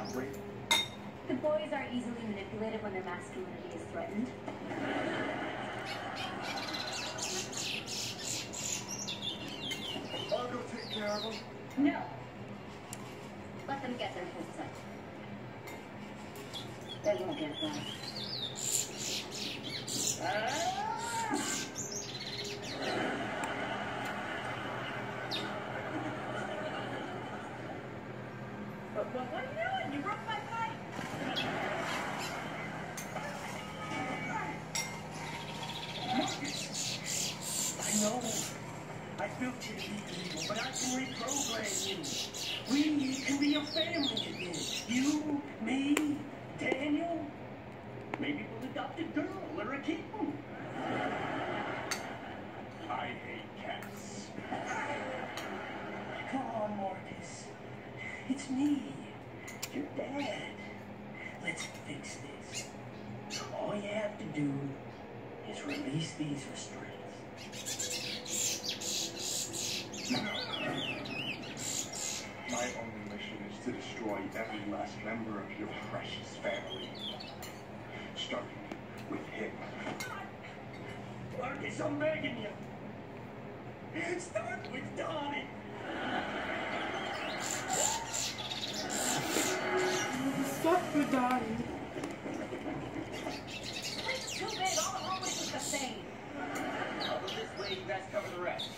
The boys are easily manipulated when their masculinity is threatened. I'll go take care of them. No. Let them get their hopes up. They won't get them. But, I know. I built you to be evil, but I can reprogram you. We can be a family again. You, me, Daniel. Maybe we'll adopt a girl or a kitten. I hate cats. Come on, Marcus. It's me, your dad. Let's fix this. All you have to do is release these restraints. My only mission is to destroy every last member of your precious family. Starting with him. Marcus, I'm begging you. Start with Donnie. Fuck the daddy. The place is too big. All the hallways look the same. I'll go this way, you guys cover the rest.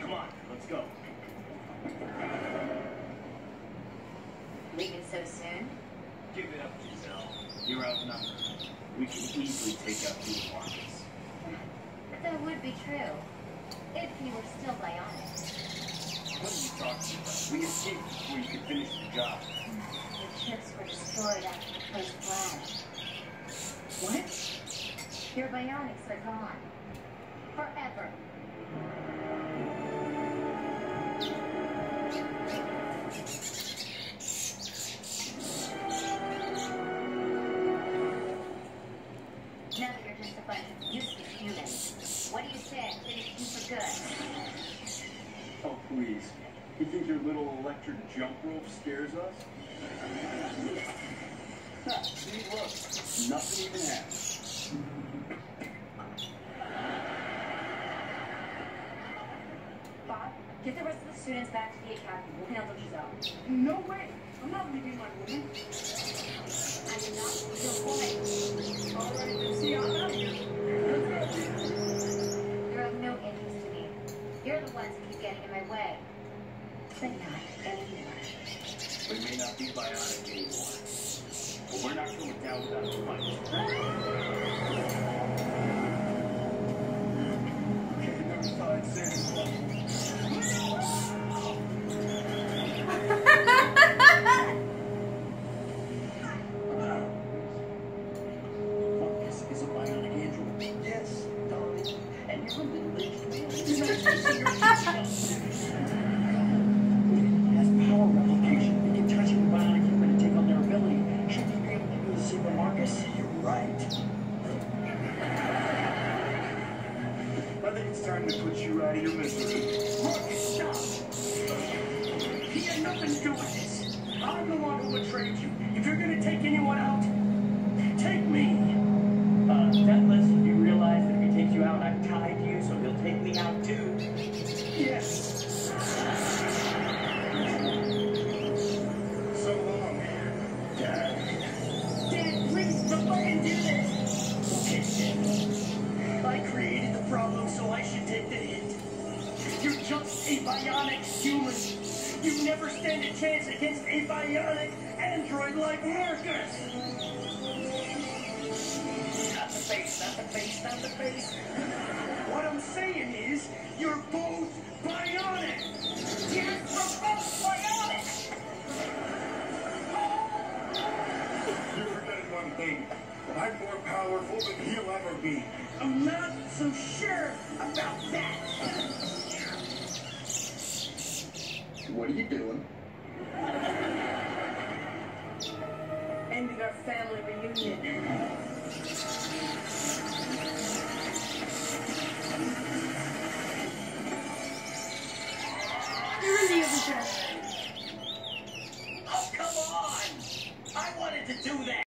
Come on, let's go. Leaving so soon? Give it up, Giselle. You're outnumbered. We can easily take out two Marcus. That would be true. If you were still bionic. What are you talking about? We escaped before you could finish the job. Your chips were destroyed after the first flash. What? Your bionics are gone. Forever. Finish you for good? Oh, please. You think your little electric jump rope scares us? Ha, see, look. Nothing even happened. Bob, get the rest of the students back to the academy. We'll handle these out. No way. I'm not leaving my woman. I'm not your woman. All right, then see, I'm out of here. Let's go. You're of no interest to me. The ones who keep getting in my way. But not anymore. We may not be bionic anymore. But we're not going down without a fight. Time to put you out of your misery. Marcus, stop! He had nothing to do with this. I'm the one who betrayed you. If you're gonna take anyone out, take me. Uh, that lets you realize that if he takes you out, I'm tied to you, so he'll take me out too. Yes. So long, Dad. Dad, please, don't let him do this. Okay, Dad. I created the problem, so I should take the hit. You're just a bionic human. You never stand a chance against a bionic android like Marcus. Not the face, not the face, not the face. What I'm saying is, you're both bionic. Yes, we're both bionic. You're forgetting one thing. I'm more powerful than he'll ever be. I'm not so sure about that. What are you doing? Ending our family reunion.